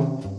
Música